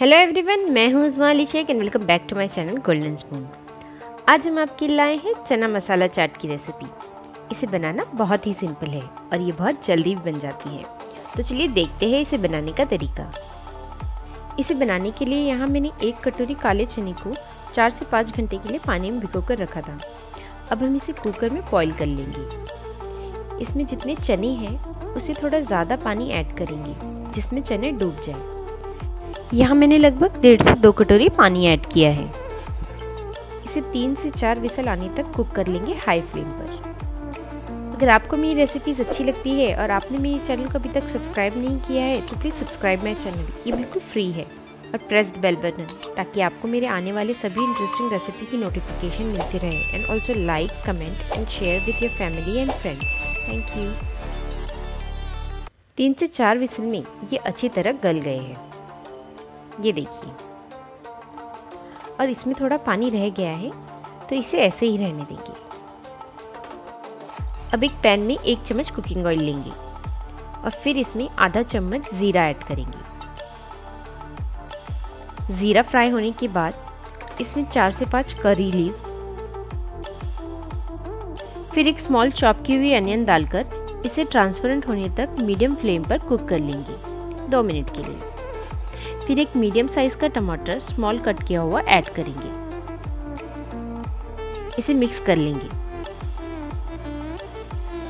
Hello everyone मैं हूँ Uzma Shaikh and welcome back to my channel golden spoon आज हम आपके लाए हैं चना मसाला चाट की रेसिपी इसे बनाना बहुत ही सिंपल है और ये बहुत जल्दी भी बन जाती है। तो चलिए देखते हैं इसे बनाने का तरीका। इसे बनाने के लिए यहाँ मैंने एक कटोरी काले चने को चार से पाँच घंटे के लिए पानी में भिगो कर रखा था। अब हम इसे कुकर में बॉईल कर लेंगे। इसमें जितने चने हैं, उसे थोड़ा ज़्यादा पानी ऐड करेंगे, जिसमें चने डूब जाए। यहाँ मैंने लगभग डेढ़ से दो कटोरी पानी ऐड किया है। इसे तीन से चार विसल आने तक कुक कर लेंगे हाई फ्लेम पर। अगर आपको मेरी रेसिपीज़ अच्छी लगती है और आपने मेरे चैनल को अभी तक सब्सक्राइब नहीं किया है तो प्लीज़ सब्सक्राइब माई चैनल। ये बिल्कुल फ्री है और प्रेस बेल बटन ताकि आपको मेरे आने वाले सभी इंटरेस्टिंग रेसिपी की नोटिफिकेशन मिलती रहे and also like comment and share with your family and friends thank you तीन से चार विसल में ये अच्छी तरह गल गए हैं। ये देखिए। और इसमें थोड़ा पानी रह गया है तो इसे ऐसे ही रहने देंगे। अब एक पैन में एक चम्मच कुकिंग ऑयल लेंगे और फिर इसमें आधा चम्मच ज़ीरा ऐड करेंगे। ज़ीरा फ्राई होने के बाद इसमें चार से पाँच करी लीव, फिर एक स्मॉल चॉप की हुई अनियन डालकर इसे ट्रांसपेरेंट होने तक मीडियम फ्लेम पर कुक कर लेंगे, दो मिनट के लिए। फिर एक मीडियम साइज़ का टमाटर स्मॉल कट किया हुआ ऐड करेंगे। इसे मिक्स कर लेंगे।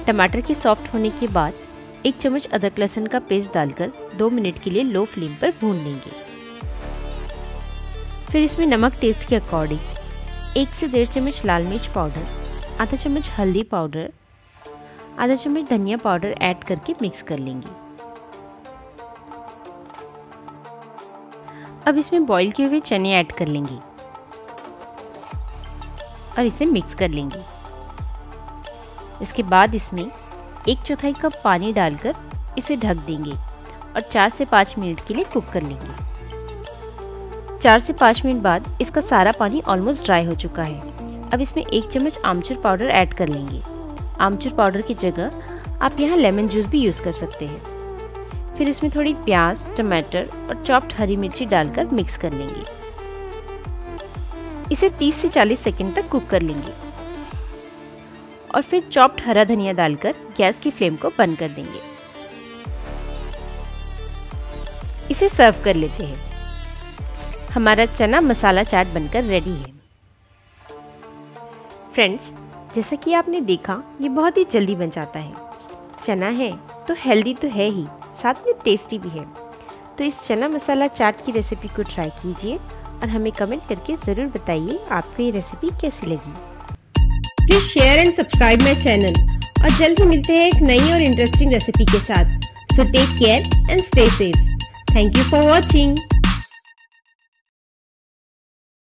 टमाटर के सॉफ्ट होने के बाद एक चम्मच अदरक लहसुन का पेस्ट डालकर दो मिनट के लिए लो फ्लेम पर भून लेंगे। फिर इसमें नमक टेस्ट के अकॉर्डिंग एक से डेढ़ चम्मच लाल मिर्च पाउडर, आधा चम्मच हल्दी पाउडर, आधा चम्मच धनिया पाउडर ऐड करके मिक्स कर लेंगे। अब इसमें बॉईल किए हुए चने ऐड कर लेंगे। और इसे मिक्स कर लेंगे। इसके बाद इसमें एक चौथाई कप पानी डालकर इसे ढक देंगे और चार से पाँच मिनट के लिए कुक कर लेंगे। चार से पाँच मिनट बाद इसका सारा पानी ऑलमोस्ट ड्राई हो चुका है। अब इसमें एक चम्मच आमचूर पाउडर ऐड कर लेंगे। आमचूर पाउडर की जगह आप यहाँ लेमन जूस भी यूज़ कर सकते हैं। फिर इसमें थोड़ी प्याज, टमाटर और चॉप्ड हरी मिर्ची डालकर मिक्स कर लेंगे। इसे 30 से 40 सेकंड तक कुक कर लेंगे। और फिर चॉप्ड हरा धनिया डालकर गैस की फ्लेम को बंद कर देंगे। इसे सर्व कर लेते हैं। हमारा चना मसाला चाट बनकर रेडी है। फ्रेंड्स जैसा कि आपने देखा, ये बहुत ही जल्दी बन जाता है। चना है तो हेल्दी तो है ही। साथ में टेस्टी भी है। तो इस चना मसाला चाट की रेसिपी को ट्राई कीजिए और हमें कमेंट करके ज़रूर बताइए आपको ये रेसिपी कैसी लगी। Please share and subscribe my channel और जल्द ही मिलते हैं एक नई और इंटरेस्टिंग रेसिपी के साथ। So take care and stay safe thank you for watching